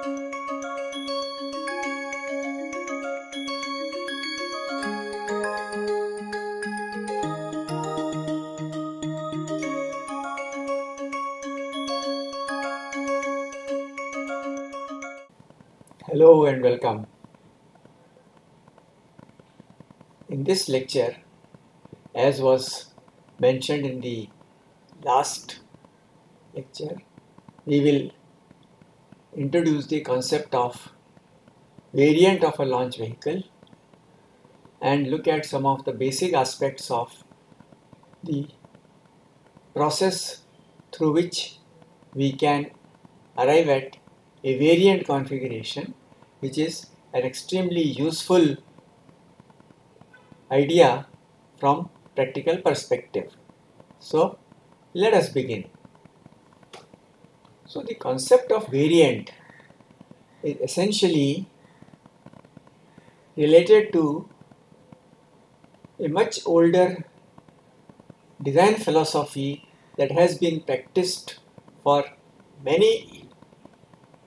Hello and welcome. In this lecture, as was mentioned in the last lecture, we will introduce the concept of variant of a launch vehicle and look at some of the basic aspects of the process through which we can arrive at a variant configuration which is an extremely useful idea from practical perspective. So let us begin. So the concept of variant is essentially related to a much older design philosophy that has been practiced for many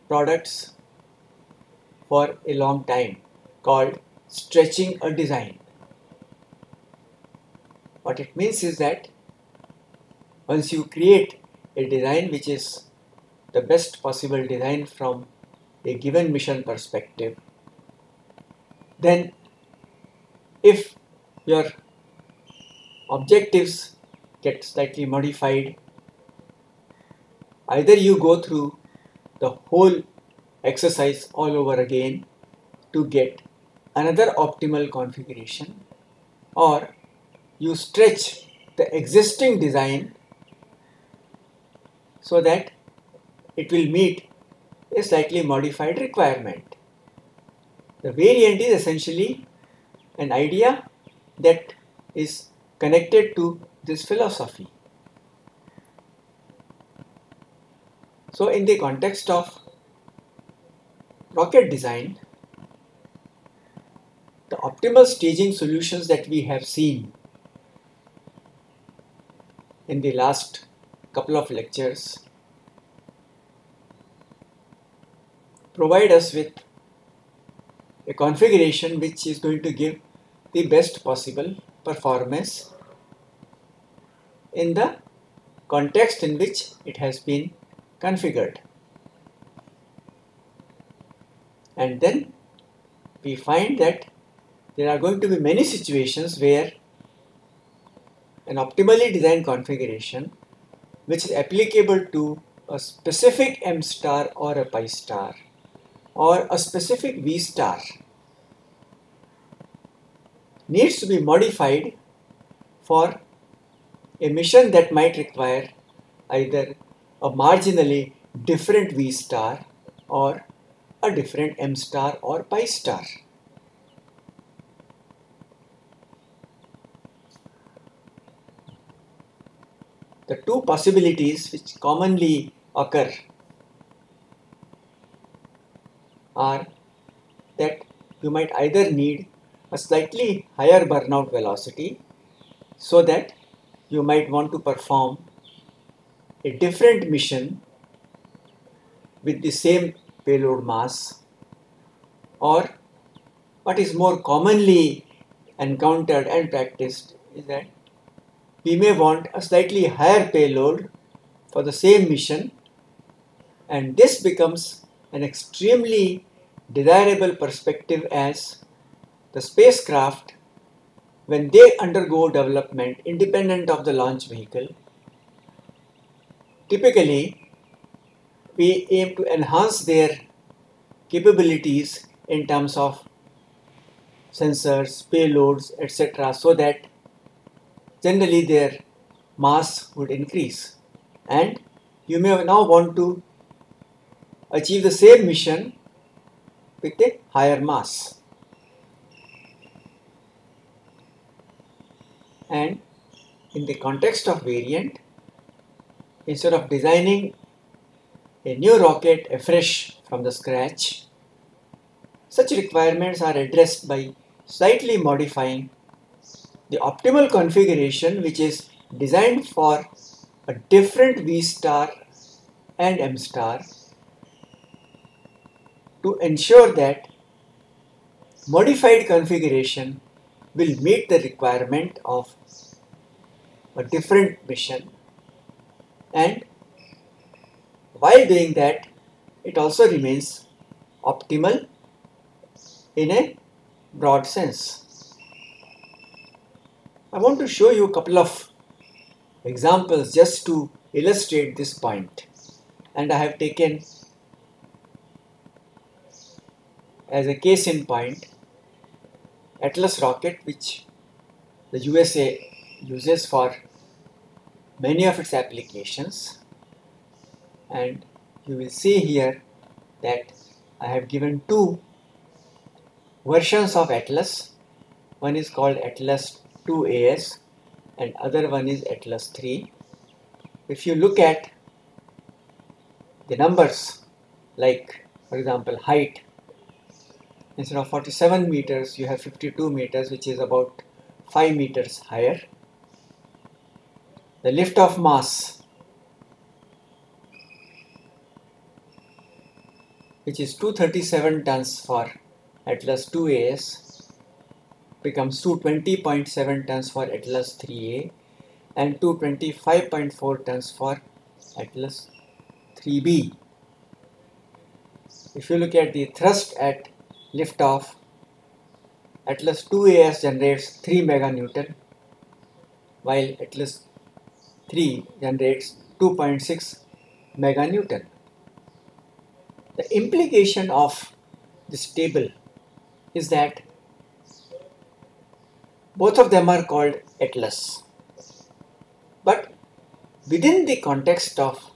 products for a long time called stretching a design. What it means is that once you create a design which is the best possible design from a given mission perspective, then if your objectives get slightly modified, either you go through the whole exercise all over again to get another optimal configuration or you stretch the existing design so that it will meet a slightly modified requirement. The variant is essentially an idea that is connected to this philosophy. So in the context of rocket design, the optimal staging solutions that we have seen in the last couple of lectures provide us with a configuration which is going to give the best possible performance in the context in which it has been configured. And then we find that there are going to be many situations where an optimally designed configuration which is applicable to a specific M star or a pi star or a specific V star needs to be modified for a mission that might require either a marginally different V star or a different M star or pi star. The two possibilities which commonly occur are that you might either need a slightly higher burnout velocity so that you might want to perform a different mission with the same payload mass or what is more commonly encountered and practiced is that we may want a slightly higher payload for the same mission and this becomes an extremely desirable perspective as the spacecraft when they undergo development independent of the launch vehicle typically we aim to enhance their capabilities in terms of sensors, payloads, etc. so that generally their mass would increase and you may now want to achieve the same mission with a higher mass. And in the context of variant, instead of designing a new rocket afresh from the scratch, such requirements are addressed by slightly modifying the optimal configuration which is designed for a different V star and M star to ensure that modified configuration will meet the requirement of a different mission and while doing that it also remains optimal in a broad sense. I want to show you a couple of examples just to illustrate this point and I have taken as a case in point Atlas rocket which the USA uses for many of its applications. And you will see here that I have given two versions of Atlas. One is called Atlas 2AS and other one is Atlas 3 if you look at the numbers like for example height instead of 47 meters you have 52 meters which is about 5 meters higher the lift off mass which is 237 tons for Atlas 2AS becomes 220.7 tons for Atlas 3A and 225.4 tons for Atlas 3B. If you look at the thrust at liftoff, Atlas 2AS generates 3 meganewton while Atlas 3 generates 2.6 meganewton. The implication of this table is that both of them are called Atlas. But within the context of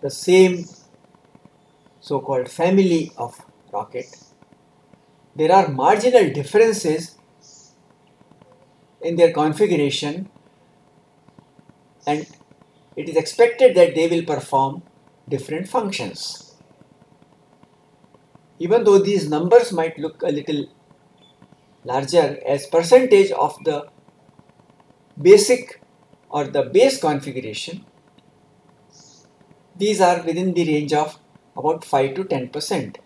the same so-called family of rocket, there are marginal differences in their configuration and it is expected that they will perform different functions. Even though these numbers might look a little larger as percentage of the basic or the base configuration, these are within the range of about 5 to 10 percent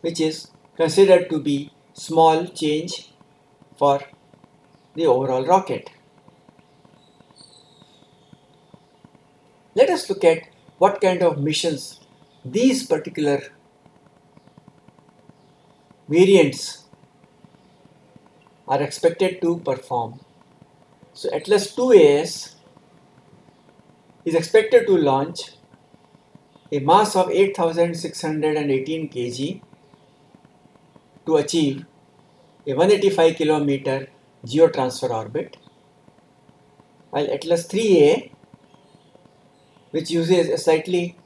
which is considered to be small change for the overall rocket. Let us look at what kind of missions these particular variants are expected to perform. So Atlas 2AS is expected to launch a mass of 8618 kg to achieve a 185 kilometer geotransfer orbit while Atlas 3A which uses a slightly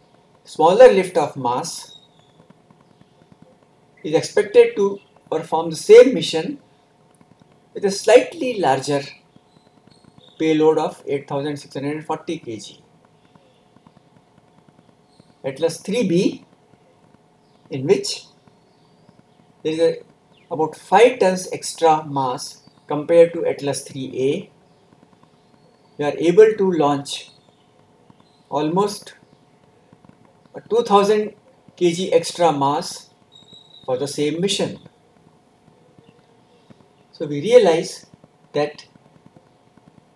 smaller lift of mass is expected to perform the same mission with a slightly larger payload of 8640 kg. Atlas 3B in which there is a, about 5 tons extra mass compared to Atlas 3A. We are able to launch almost 2000 kg extra mass for the same mission. So we realize that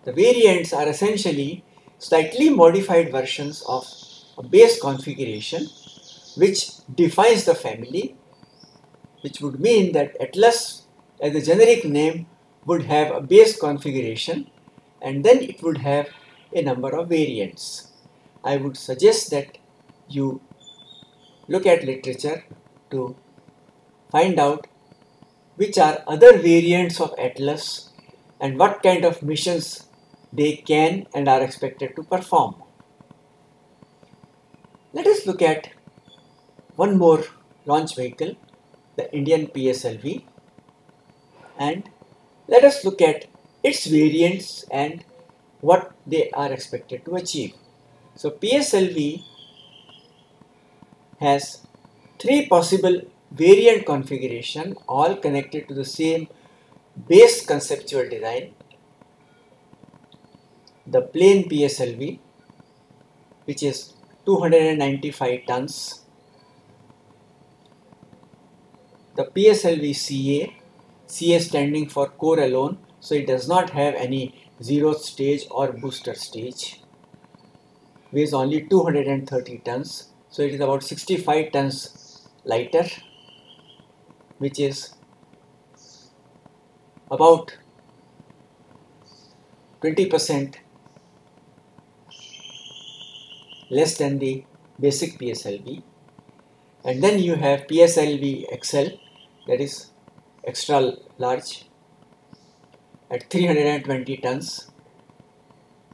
the variants are essentially slightly modified versions of a base configuration which defines the family which would mean that Atlas as a generic name would have a base configuration and then it would have a number of variants. I would suggest that you look at literature to find out which are other variants of Atlas and what kind of missions they can and are expected to perform. Let us look at one more launch vehicle, the Indian PSLV, and let us look at its variants and what they are expected to achieve. So PSLV has three possible variant configuration all connected to the same base conceptual design. The plain PSLV which is 295 tons. The PSLV CA, CA standing for core alone, so it does not have any zero stage or booster stage. Weighs only 230 tons, so it is about 65 tons lighter, which is about 20% less than the basic PSLV and then you have PSLV XL that is extra large at 320 tons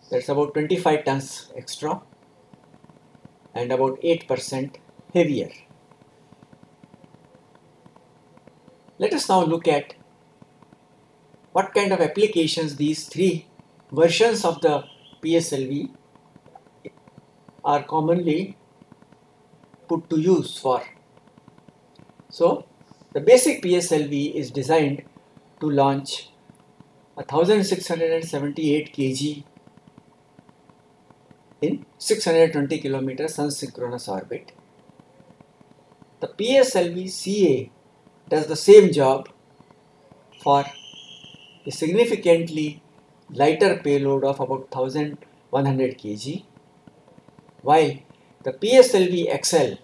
that's about 25 tons extra and about 8% heavier. Let us now look at what kind of applications these three versions of the PSLV are commonly put to use for. So the basic PSLV is designed to launch 1678 kg in 620 km sun synchronous orbit. The PSLV CA does the same job for a significantly lighter payload of about 1100 kg while the PSLV XL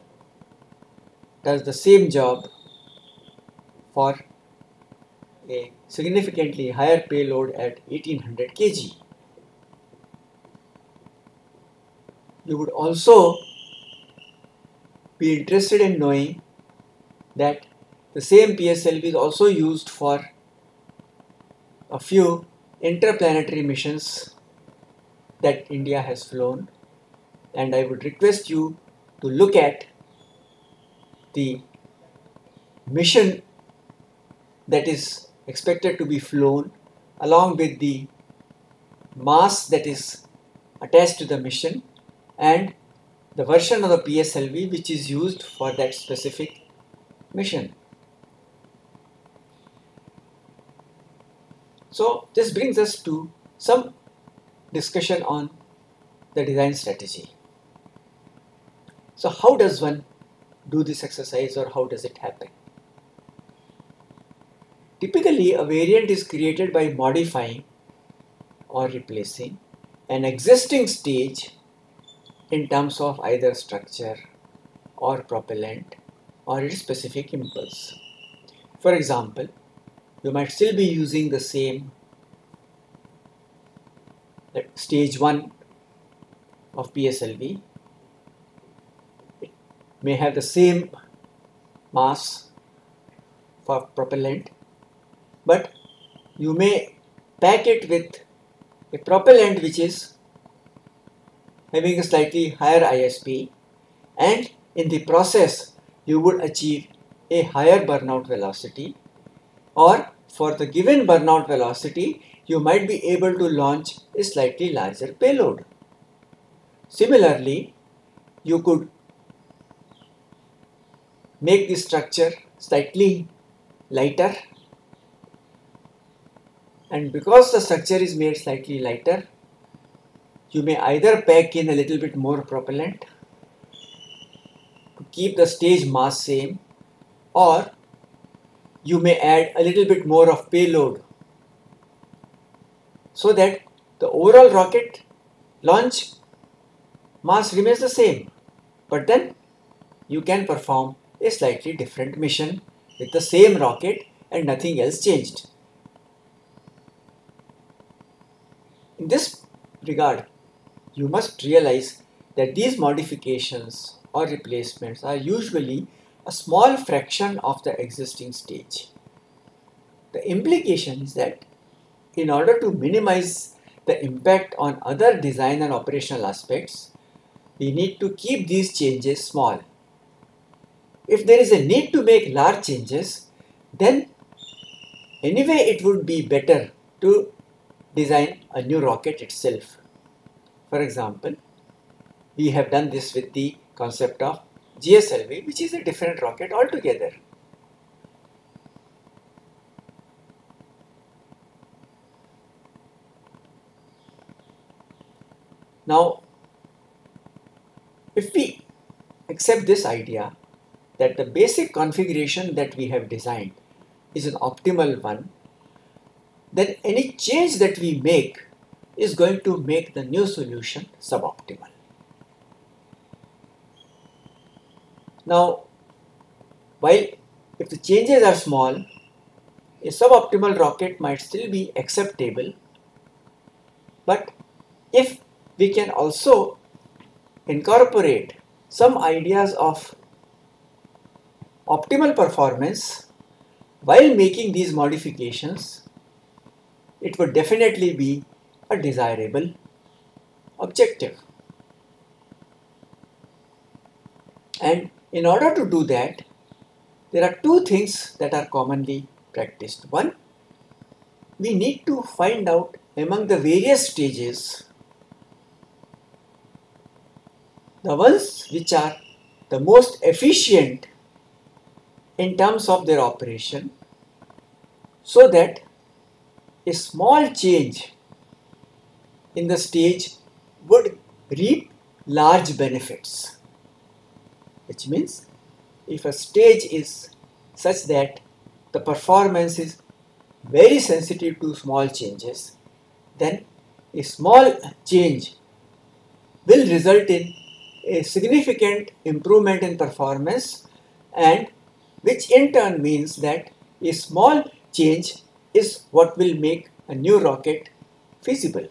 does the same job for a significantly higher payload at 1800 kg. You would also be interested in knowing that the same PSLV is also used for a few interplanetary missions that India has flown and I would request you to look at the mission that is expected to be flown along with the mass that is attached to the mission and the version of the PSLV which is used for that specific mission. So this brings us to some discussion on the design strategy. So how does one do this exercise or how does it happen? Typically, a variant is created by modifying or replacing an existing stage in terms of either structure or propellant or its specific impulse. For example, you might still be using the same stage 1 of PSLV It may have the same mass for propellant but you may pack it with a propellant which is having a slightly higher ISP and in the process you would achieve a higher burnout velocity or for the given burnout velocity you might be able to launch a slightly larger payload. Similarly, you could make the structure slightly lighter and because the structure is made slightly lighter you may either pack in a little bit more propellant to keep the stage mass same or you may add a little bit more of payload so that the overall rocket launch mass remains the same but then you can perform a slightly different mission with the same rocket and nothing else changed. In this regard, you must realize that these modifications or replacements are usually a small fraction of the existing stage. The implication is that in order to minimize the impact on other design and operational aspects, we need to keep these changes small if there is a need to make large changes, then anyway it would be better to design a new rocket itself. For example, we have done this with the concept of GSLV, which is a different rocket altogether. Now, if we accept this idea that the basic configuration that we have designed is an optimal one, then any change that we make is going to make the new solution suboptimal. Now, while if the changes are small, a suboptimal rocket might still be acceptable, but if we can also incorporate some ideas of optimal performance while making these modifications, it would definitely be a desirable objective. And in order to do that, there are two things that are commonly practiced. One, we need to find out among the various stages the ones which are the most efficient in terms of their operation so that a small change in the stage would reap large benefits which means if a stage is such that the performance is very sensitive to small changes then a small change will result in a significant improvement in performance and which in turn means that a small change is what will make a new rocket feasible.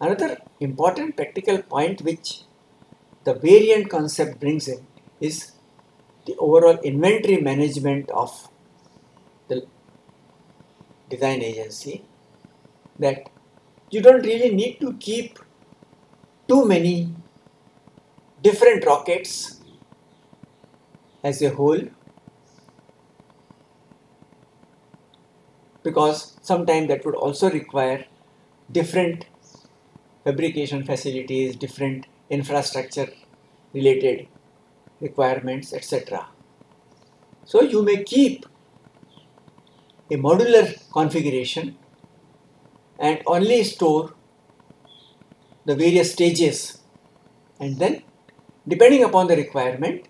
Another important practical point which the variant concept brings in is the overall inventory management of the design agency that you don't really need to keep too many different rockets as a whole because sometimes that would also require different fabrication facilities, different infrastructure related requirements, etc. So you may keep a modular configuration and only store the various stages and then depending upon the requirement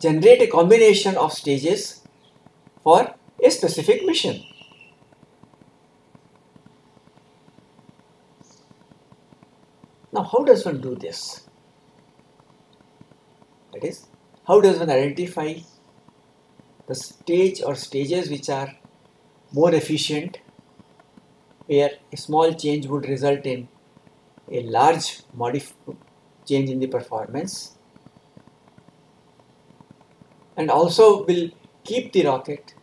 generate a combination of stages for a specific mission. Now how does one do this? That is, how does one identify the stage or stages which are more efficient where a small change would result in a large change in the performance and also will keep the rocket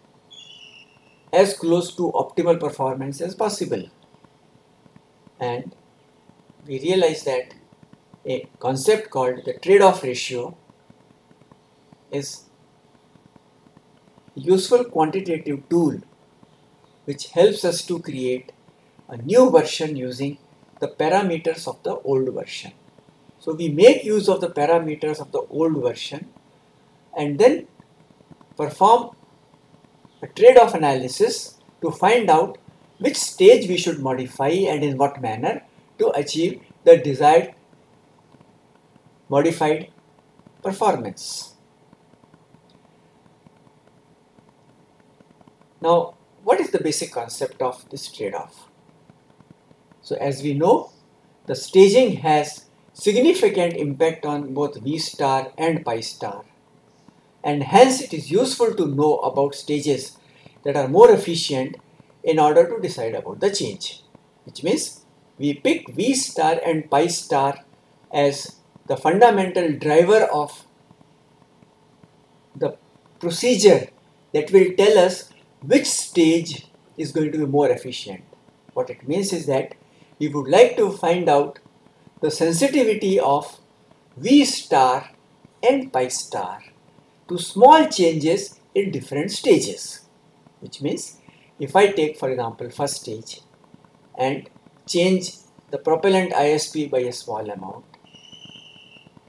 as close to optimal performance as possible and we realize that a concept called the trade-off ratio is a useful quantitative tool which helps us to create a new version using the parameters of the old version. So we make use of the parameters of the old version and then perform a trade-off analysis to find out which stage we should modify and in what manner to achieve the desired modified performance. Now, what is the basic concept of this trade-off? So as we know, the staging has significant impact on both V star and pi star. And hence it is useful to know about stages that are more efficient in order to decide about the change. Which means we pick V star and pi star as the fundamental driver of the procedure that will tell us which stage is going to be more efficient. What it means is that we would like to find out the sensitivity of V star and pi star to small changes in different stages. Which means if I take for example first stage and change the propellant ISP by a small amount,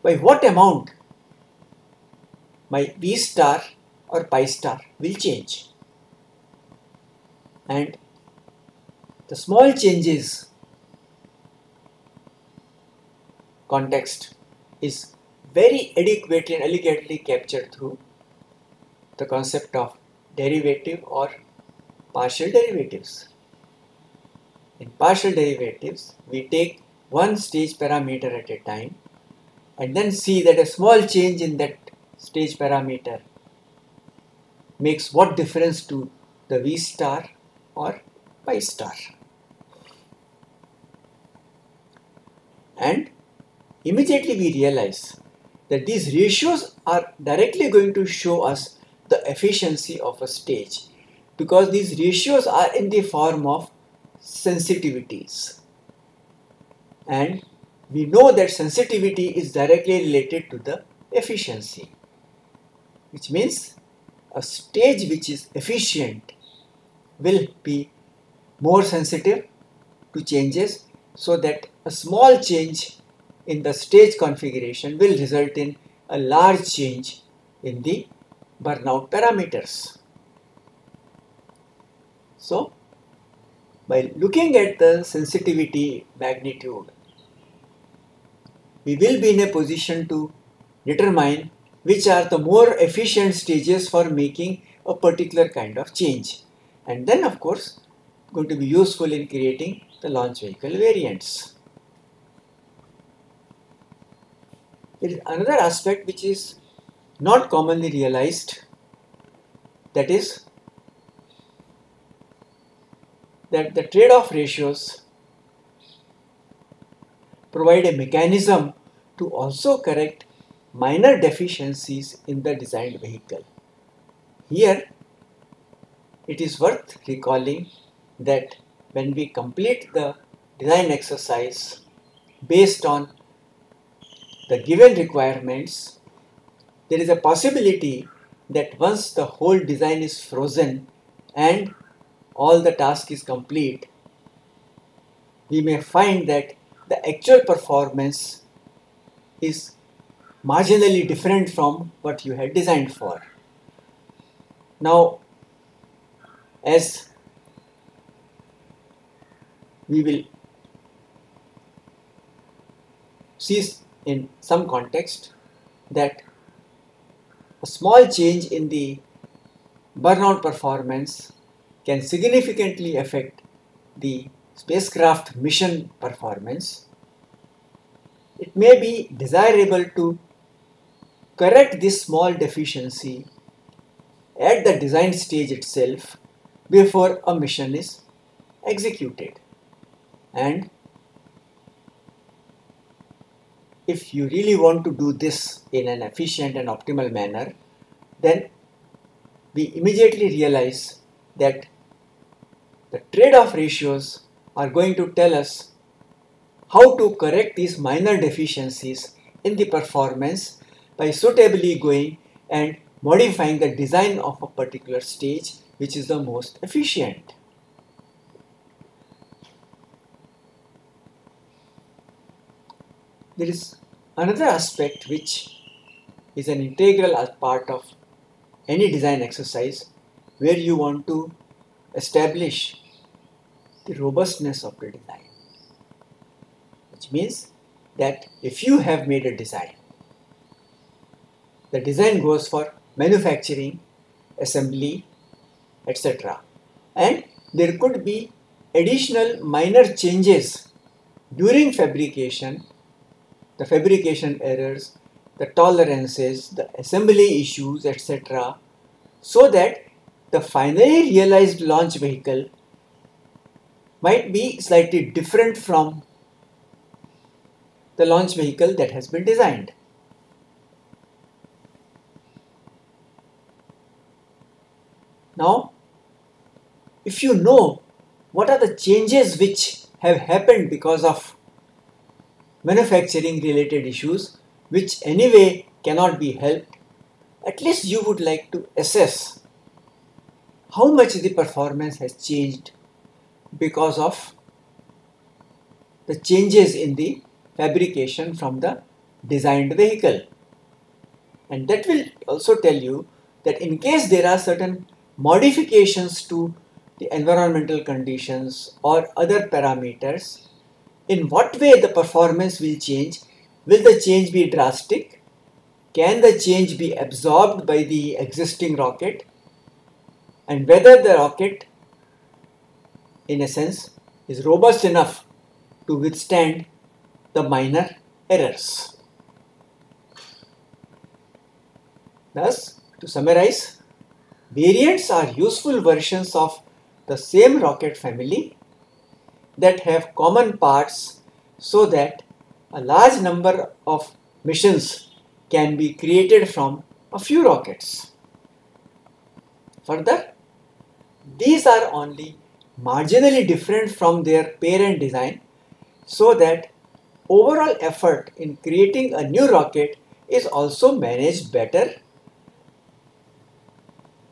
by what amount my V star or pi star will change. And the small changes context is very adequately and elegantly captured through the concept of derivative or partial derivatives. In partial derivatives, we take one stage parameter at a time and then see that a small change in that stage parameter makes what difference to the V star or pi star. And immediately we realize that these ratios are directly going to show us the efficiency of a stage because these ratios are in the form of sensitivities and we know that sensitivity is directly related to the efficiency which means a stage which is efficient will be more sensitive to changes so that a small change in the stage configuration will result in a large change in the burnout parameters. So, by looking at the sensitivity magnitude, we will be in a position to determine which are the more efficient stages for making a particular kind of change. And then of course, going to be useful in creating the launch vehicle variants. There is another aspect which is not commonly realized that is that the trade-off ratios provide a mechanism to also correct minor deficiencies in the designed vehicle. Here it is worth recalling that when we complete the design exercise based on the given requirements, there is a possibility that once the whole design is frozen and all the task is complete, we may find that the actual performance is marginally different from what you had designed for. Now, as we will see in some context that a small change in the burnout performance can significantly affect the spacecraft mission performance. It may be desirable to correct this small deficiency at the design stage itself before a mission is executed. And if you really want to do this in an efficient and optimal manner, then we immediately realize that the trade-off ratios are going to tell us how to correct these minor deficiencies in the performance by suitably going and modifying the design of a particular stage which is the most efficient. There is another aspect which is an integral part of any design exercise where you want to establish the robustness of the design. Which means that if you have made a design, the design goes for manufacturing, assembly, etc. And there could be additional minor changes during fabrication the fabrication errors, the tolerances, the assembly issues, etc. so that the finally realized launch vehicle might be slightly different from the launch vehicle that has been designed. Now, if you know what are the changes which have happened because of manufacturing related issues which anyway cannot be helped, at least you would like to assess how much the performance has changed because of the changes in the fabrication from the designed vehicle. And that will also tell you that in case there are certain modifications to the environmental conditions or other parameters in what way the performance will change will the change be drastic? Can the change be absorbed by the existing rocket? And whether the rocket, in a sense, is robust enough to withstand the minor errors. Thus, to summarize, variants are useful versions of the same rocket family that have common parts so that a large number of missions can be created from a few rockets. Further, these are only marginally different from their parent design so that overall effort in creating a new rocket is also managed better.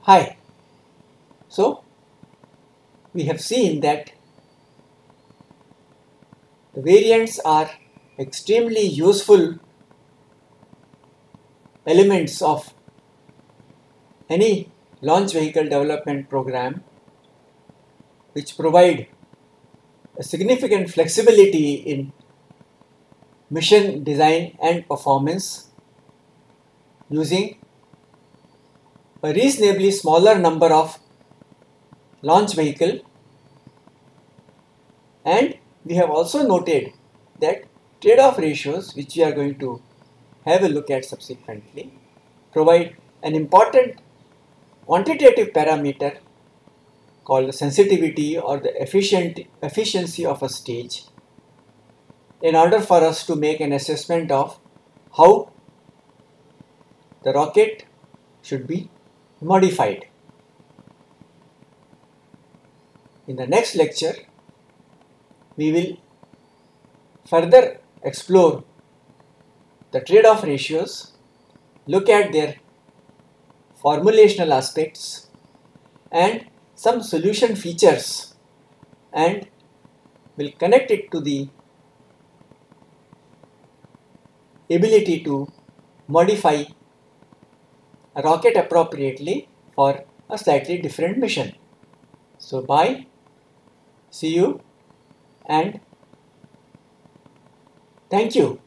Hi. So, we have seen that the variants are extremely useful elements of any launch vehicle development program which provide a significant flexibility in mission design and performance using a reasonably smaller number of launch vehicle. And we have also noted that trade-off ratios which we are going to have a look at subsequently provide an important quantitative parameter called the sensitivity or the efficient efficiency of a stage in order for us to make an assessment of how the rocket should be modified. In the next lecture, we will further explore the trade-off ratios, look at their formulational aspects and some solution features and will connect it to the ability to modify a rocket appropriately for a slightly different mission. So bye, see you and thank you.